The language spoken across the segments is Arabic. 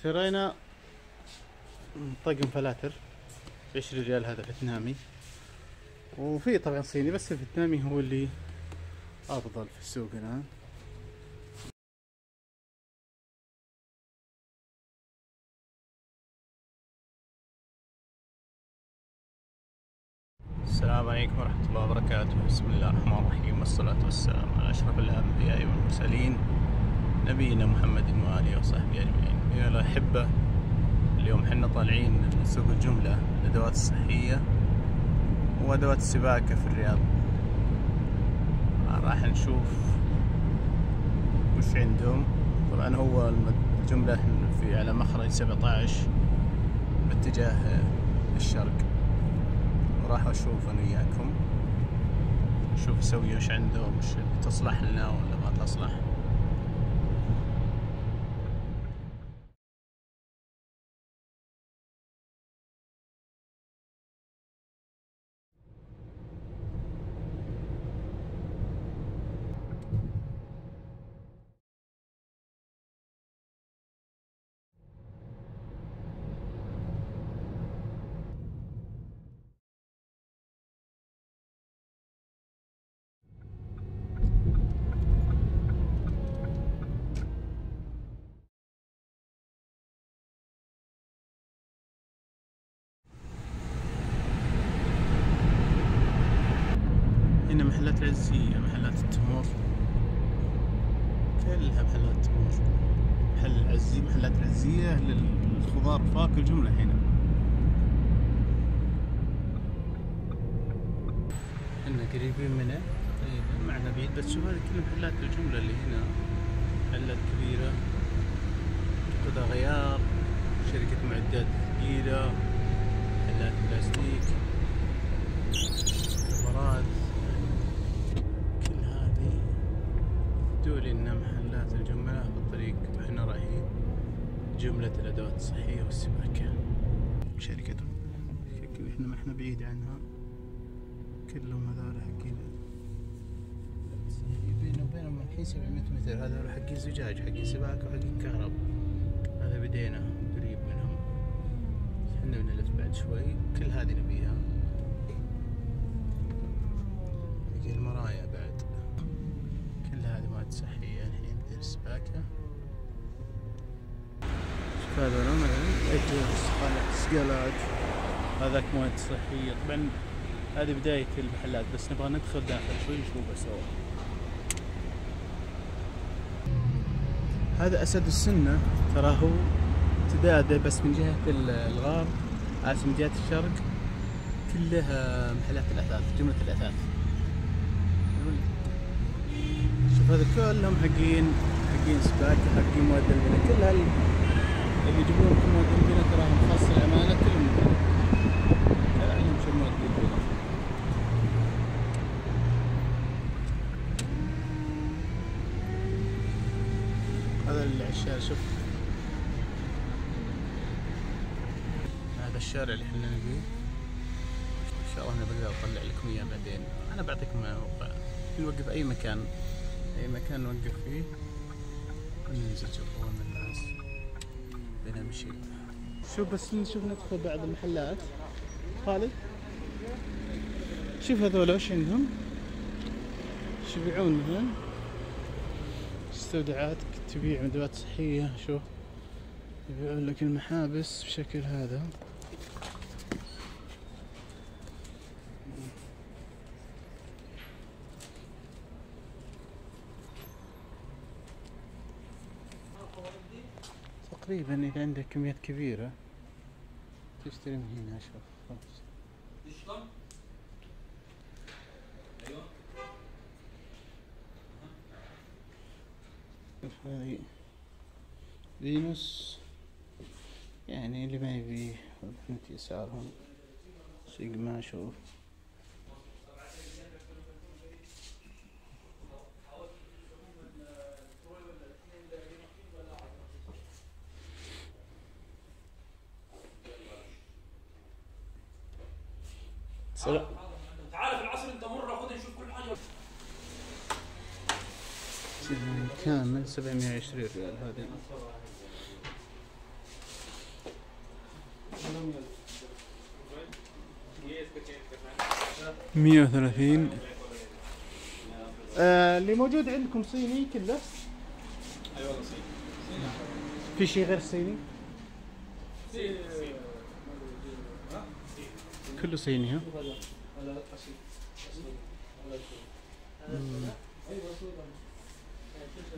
اشترينا طقم فلاتر عشرين ريال هذا فيتنامي. وفي طبعا صيني بس الفيتنامي هو اللي أفضل في السوق الان السلام عليكم ورحمة الله وبركاته. بسم الله الرحمن الرحيم والصلاة والسلام على أشرف الأنبياء والمرسلين. نبينا محمد وآله وصحبه أجمعين. أيها الأحبة اليوم حنا طالعين من سوق الجملة الأدوات الصحية وأدوات السباكة في الرياض. راح نشوف وش عندهم. طبعا هو الجملة في على مخرج 17 باتجاه الشرق. راح أشوف أنا وياكم. نشوف أسوي وش عندهم وش تصلح لنا ولا ما تصلح هنا محلات العزية محلات التمور كلها محلات تمور. محل العزية محلات العزية للخضار. فاكهة جملة هنا. إحنا قريبين منه. طيب معنا بعيد بس شوف هذه كلها محلات الجملة اللي هنا. محلات كبيرة. قطع غيار. شركة معدات ثقيلة محلات بلاستيك كاميرات كل هذه دول إنها محلات الجملة بالطريق إحنا رايحين جملة الأدوات الصحية والسباكة شركة شكل إحنا ما إحنا بعيد عنها. كلهم هذول حقين. بينه وبينهم الحين 700 متر. هذول حقين زجاج حقين سباكة وحقين كهرب. هذا بدينا قريب منهم. إحنا بنلف بعد شوي. كل هذه نبيها. باقي المرايا بعد. كل هذه مواد صحية. الحين مثل السباكة مثلا أجهزة سقالات هذاك مواد صحية طبعا هذه بداية المحلات بس نبغى ندخل داخل شوي نشوفه سوا هذا أسد السنة ترى هو امتداده بس من جهة الغرب آسف من جهة الشرق كلها محلات الأثاث جملة الأثاث. شوف هذا كلهم حقين حقين سباكة حقين مواد البناء كل هال اللي يجيبون لكم مواد البناء تراهم خاص الأمانة كلهم. كل عليهم شو مواد البناء هذا شوف. هذا الشارع اللي إحنا نبيه. إن شاء الله أنا بقدر أطلع لكم إياه بعدين. أنا بعطيكم موقع. نوقف أي مكان. أي مكان نوقف فيه. وننزل تشوفون الناس بنمشي شوف بس نشوف ندخل بعض المحلات. خالد؟ شوف هذول وش عندهم. إيش يبيعون مثلا مستودعات تبيع أدوات صحية شوف. يبيعون لك المحابس بشكل هذا. تقريبا إذا عندك كميات كبيرة. تشتري من هنا شوف خلاص أيوه. شوف هذه فينوس يعني اللي ما يبي فهمت يسعرهم سوق كامل 720 ريال هذه مية وثلاثين آه، اللي موجود عندكم صيني كله؟ اي والله صيني في شيء غير صيني؟ كله صيني ها؟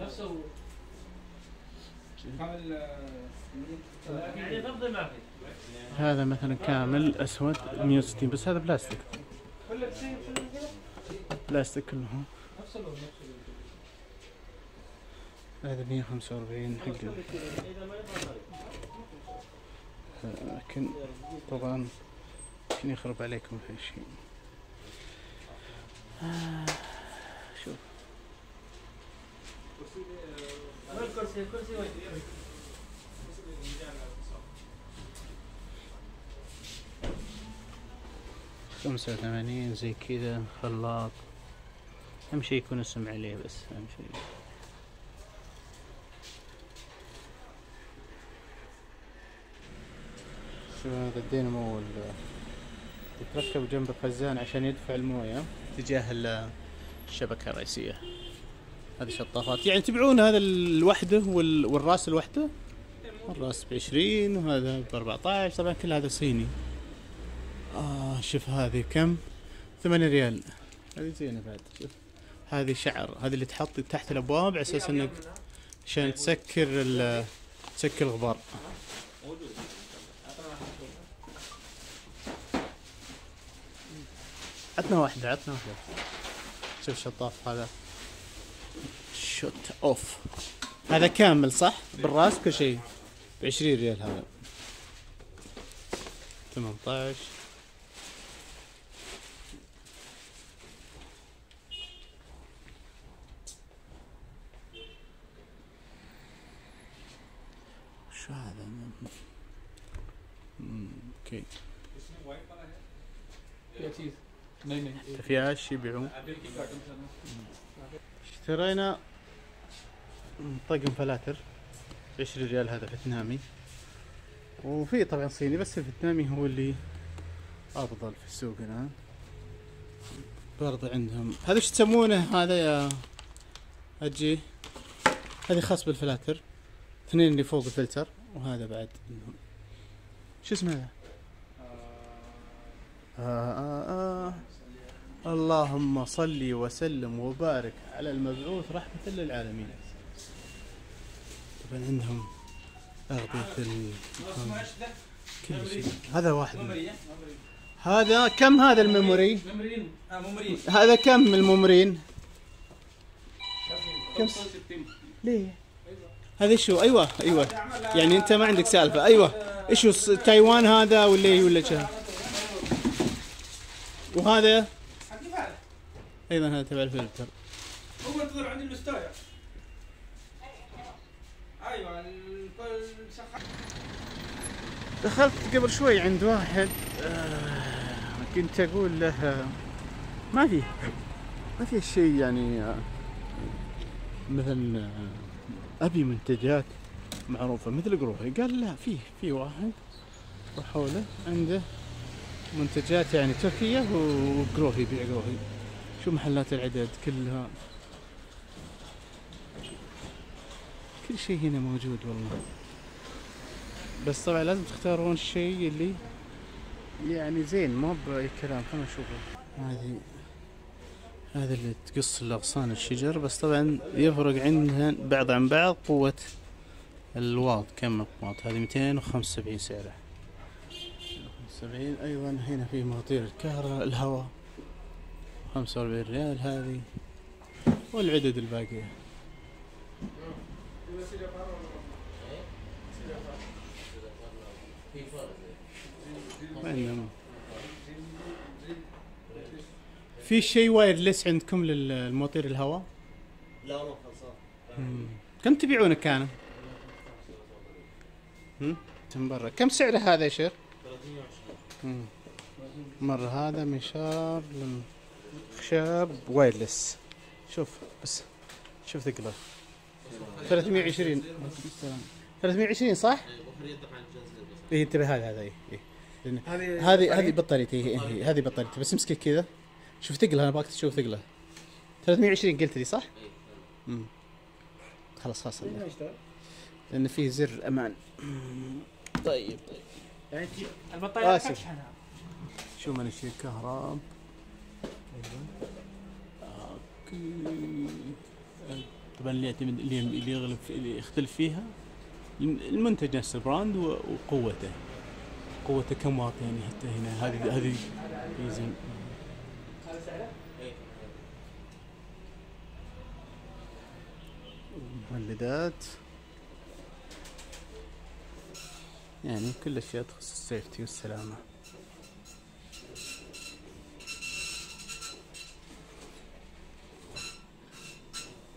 نفسه كامل يعني تفضي ما في هذا مثلا كامل أسود 160 بس هذا بلاستيك. بلاستيك كله ها؟ نفس اللون نفس اللون هذا 145 حقه اذا ما يطلع لكن طبعا يمكن يخرب عليكم في شيء. آه، الكرسي الكرسي وين خمسة وثمانين زي كذا خلاط. أهم شيء يكون اسم عليه بس أهم شيء شو هذا الدينامو ال- يتركب جنب الخزان عشان يدفع الموية؟ تجاه ال- الشبكة الرئيسية. هذه شطافات. يعني تبيعون هذا الوحدة وال- والراس الوحدة؟ الراس بعشرين وهذا بأربعة طبعا كل هذا صيني. آه شوف هذه كم؟ ثمانية ريال. هذه زينة بعد شوف. هذه شعر هذه اللي تحط تحت الأبواب على أساس إنك عشان تسكر تسكر الغبار. عطنا واحدة عطنا واحدة. شوف شطاف هذا. shut off. هذا كامل صح؟ بالراس كل شيء. بعشرين ريال هذا. 18 شو هذا؟ okay. ناي تفياش يبيعون. اشترينا طقم فلاتر 20 ريال هذا فيتنامي. وفي طبعا صيني بس الفيتنامي هو اللي أفضل في السوق هنا. برضه عندهم. هذا إيش تسمونه؟ هذا يا أجي. هذه خاص بالفلاتر. اثنين اللي فوق الفلتر وهذا بعد. عندهم شو اسمه؟ هذا؟ آه آه آه. اللهم صل وسلم وبارك على المبعوث رحمة للعالمين. طبعا عندهم أغذية ال- كل شيء. هذا واحد هذا كم هذا الميموري ممرين. ممرين. هذا كم الممرين؟ كم ليه؟ هذا شو؟ أيوه أيوه. يعني أنت ما عندك سالفة. أيوه. إيش تايوان هذا ولا إيه ولا كذا؟ وهذا؟ أيضا هذا تبع الفلتر. هو انتظر عندي الاستايع دخلت قبل شوي عند واحد. آه، كنت أقول له ما في ما في شيء يعني آه، مثل آه، أبي منتجات معروفة مثل قروحي. قال لا فيه في واحد راحوا له عنده منتجات يعني تركية وقروحي يبيع قروحي. شو محلات العدد كلها؟ كل شيء هنا موجود والله. بس طبعا لازم تختارون الشيء اللي يعني زين مو بأي كلام خلنا نشوفه. هذه هذا اللي تقص الأغصان الشجر بس طبعا يفرق عندها بعض عن بعض قوة الواط كم الواط؟ هذه 275 سعره 75 أيضا هنا في مغطير الكهرباء الهواء 45 ريال هذه والعدد الباقية في شيء wireless عندكم للمطير الهواء؟ لا والله خلصان. كم تبيعونه كان؟ من برا كم سعره هذا يا شيخ؟ 320 مم. مرة هذا منشار خشب wireless شوف بس شوف ثقله 320 320 صح؟ اي انتبه هذا هذا اي إيه. هذه هذه بطاريتي إيه، إيه، هذه بطاريتي. بس امسكه كذا. شوف ثقله أنا أبيك تشوف ثقله 320 قلت لي صح؟ اي امم خلاص خلاص. لأن فيه زر أمان. طيب. طيب يعني البطارية تشحنها شو من الشيء كهرب. okay طبعا اللي يعتمد اللي اللي يغلب اللي يختلف فيها المنتج نفس ال brand وقوته. قوته كم واط يعني حتى هنا؟ هذه هذه؟ اي مولدات يعني كل أشياء تخص ال safety والسلامة.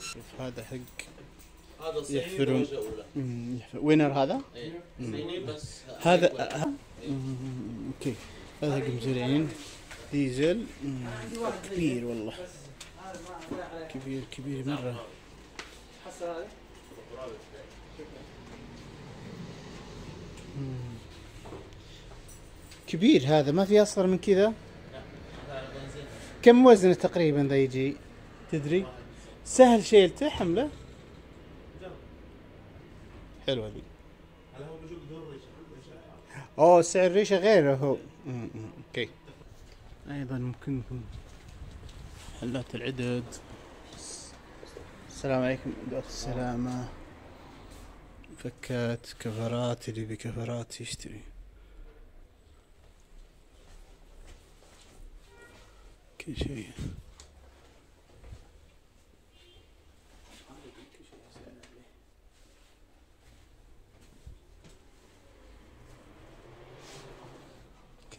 شوف هذا حق هذا صيني يحفرون. وينر هذا؟ اي صيني بس هذا أوكي. هذا حق مزرعين ديزل. كبير والله. كبير كبير هذا؟ كبير هذا. ما في أصغر من كذا؟ كم وزنه تقريبا ذا يجي؟ تدري؟ سهل شيلته حمله حلوة ذي هذا هو بيجوك دور ريشه اوه سعر الريشه غيره هو. أوكي. أيضا ممكن محلات العدد. السلام عليكم. ادوات السلامة. فكات كفرات اللي بكفرات يشتري. كل شيء.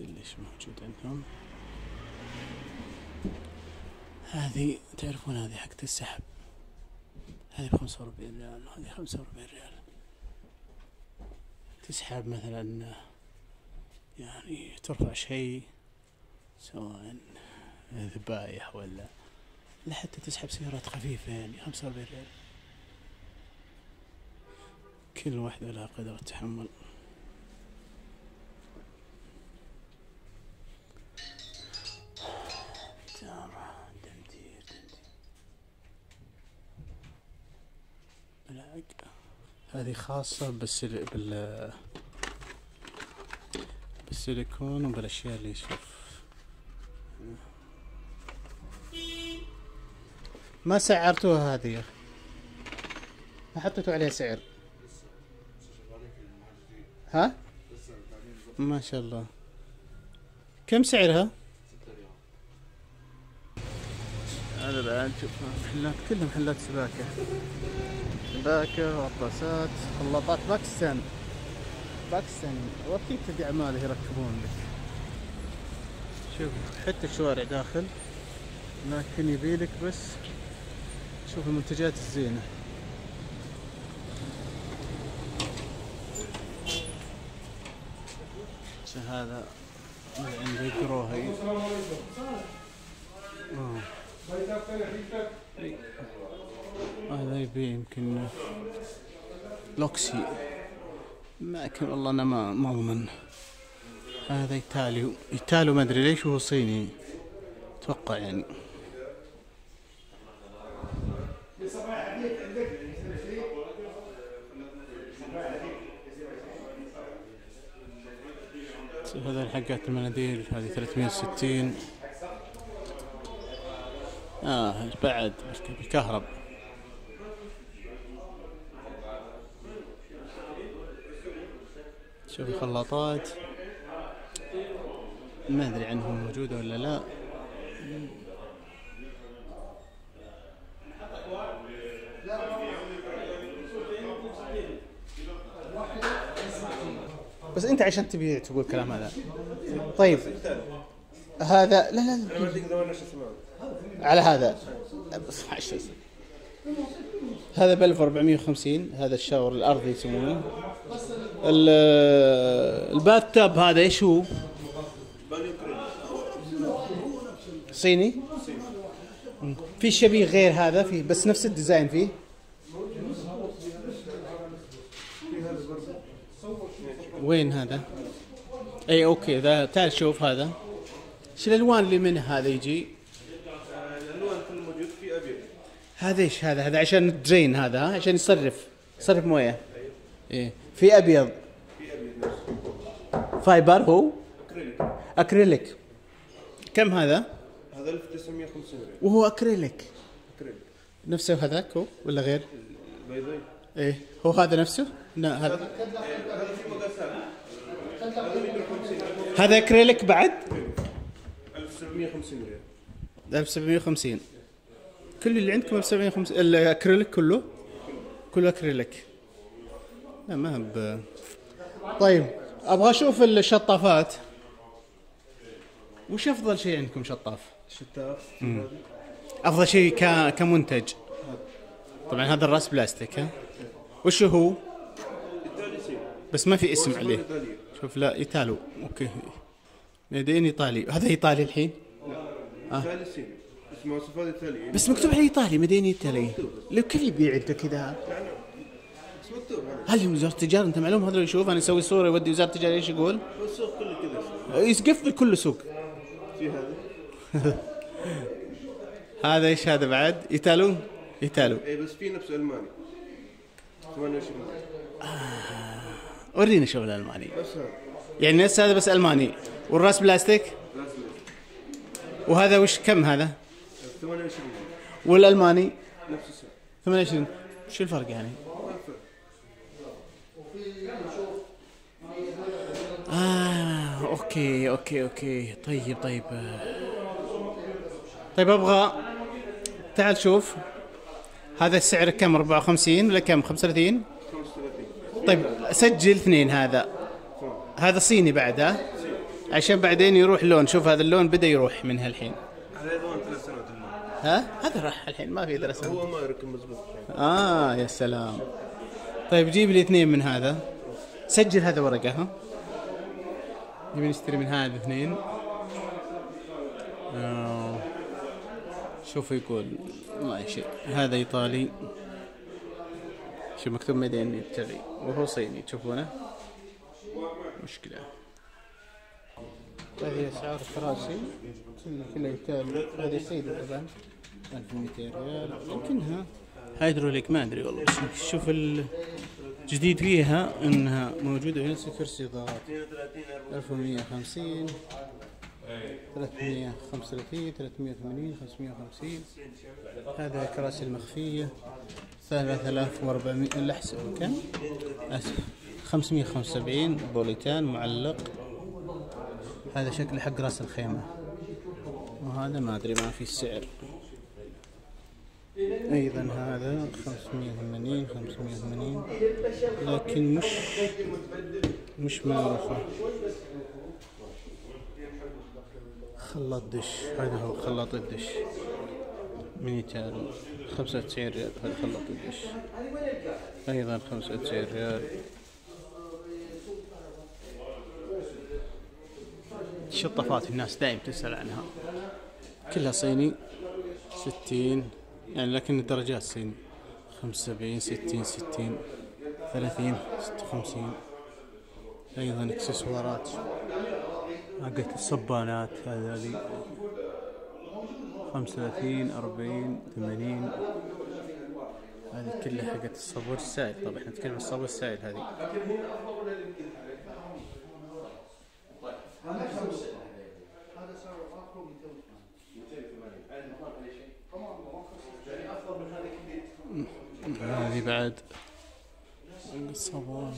كلش موجود عندهم. هذه تعرفون هذه حقة السحب. هذه بخمسة وأربعين ريال هذه خمسة وأربعين ريال. تسحب مثلا يعني ترفع شيء سواء ذبايح ولا لا حتى تسحب سيارات خفيفة يعني خمسة وأربعين ريال. كل واحدة لها قدر التحمل هذه خاصة بالسل... بال بالسيليكون وبالأشياء اللي يشوف. ما سعرتوها هذه يا أخي؟ ما حطيتوا عليها سعر. ها؟ ما شاء الله. كم سعرها؟ هذا بعد شوف محلات كلها محلات سباكة. سباكة وعطاسات خلاطات باكستان. باكستاني واكيد تبي اعمال يركبون لك؟ شوف حتى الشوارع داخل لكن يبيلك بس شوف المنتجات الزينة. عشان هذا؟ من عند قروهي آه. هذا يبي يمكن لوكسي. كان والله أنا ما ما هذا ايطالي ايطالي ما أدري ليش وهو صيني. أتوقع يعني. هذا حقات المناديل. هذه 360 آه بعد. بالكهرب شوف الخلاطات. ما أدري عنهم موجوده ولا لا. بس أنت عشان تبي تقول الكلام هذا. طيب. هذا لا لا. على هذا. هذا ب 1450 هذا الشاور الأرضي يسمونه. ال- البات تاب هذا إيش هو؟ صيني؟ في شبيه غير هذا في بس نفس الديزاين فيه. وين هذا؟ إي okay ذا تعال شوف هذا. إيش الألوان اللي منه هذا يجي؟ هذا إيش هذا؟ هذا عشان drain هذا؟ عشان يصرف. يصرف موية. إيه في أبيض. fiber هو؟ أكريليك. كم هذا؟ هذا 1950 ريال. وهو أكريليك. أكريليك. نفسه هذاك هو ولا غير؟ بيضاوي إيه. هو هذا نفسه؟ لا هذا. هذا في هذا أكريليك بعد؟ 1750 ريال. 1750 كل اللي عندكم 1750 الأكريليك كله؟ كله أكريليك. ما ب طيب أبغى أشوف الشطافات. وش أفضل شيء عندكم شطاف؟ شتاف أفضل شيء ك... كمنتج. طبعا هذا الرأس بلاستيك ها؟ وش هو؟ بس ما في اسم عليه. شوف لا ايطالو okay. made in Italy. هذا إيطالي الحين؟ بس مواصفات ايطاليه بس مكتوب عليه إيطالي made in Italy. لو كيف يبيع أنت كذا؟ مكتوب. هل وزاره التجاره أنت معلوم هذا يشوف أنا أسوي صورة يودي وزارة التجارة إيش يقول؟ والسوق كله كذا. يقفل كل سوق. في هذا. هذا إيش هذا بعد؟ ايطالو؟ ايطالو اي بس في نفس ألماني. 28 ورينا شغل ألماني. بس هذا يعني نفس هذا بس ألماني. والراس بلاستيك؟ رسمي وهذا وش كم هذا؟ 28 والألماني؟ نفس السعر. 28 شو الفرق يعني؟ آه okay okay okay. طيب طيب. طيب أبغى تعال شوف. هذا السعر كم؟ 54 ولا كم؟ 35 35 طيب سجل اثنين هذا. هذا صيني بعد ها؟ عشان بعدين يروح لون. شوف هذا اللون بدأ يروح من هالحين. ها؟ هذا راح الحين ما في دراسة هو ما يركب مزبوط. آه يا سلام. طيب جيب لي اثنين من هذا. سجل هذا ورقة ها؟ نبي نشتري من هذا اثنين. آه. شوف يقول ما شيء هذا إيطالي. شوف مكتوب ميدين إيطالي. وهو صيني تشوفونه؟ مشكلة. هذه أسعار الكراسي كلها إيطالي. هذه سيدة طبعا. 1200 ريال. يمكنها. هيدروليك ما أدري والله. بس شوف الجديد فيها إنها موجودة هنا كرسي ضغط 1150 335 380 550 هذا كراسي المخفية 3400 لا أحسب كم؟ اسف 575 بوليتان معلق. هذا شكله حق راس الخيمة. وهذا ما أدري ما في السعر أيضا هذا 580 580 لكن مش مش معروفة. خلاط دش هذا هو خلاط الدش. ايطاليا 95 ريال هذا خلاط الدش. أيضا 95 ريال. شطافات الناس دائما تسأل عنها. كلها صيني 60 يعني لكن الدرجات صيني 75 60 60 30 56 أيضا إكسسوارات. حقت الصبانات هذه 35 40 80 هذه كلها حقت الصابون السائل. طبعا إحنا نتكلم عن الصابون السائل هذه. بعد. الصابون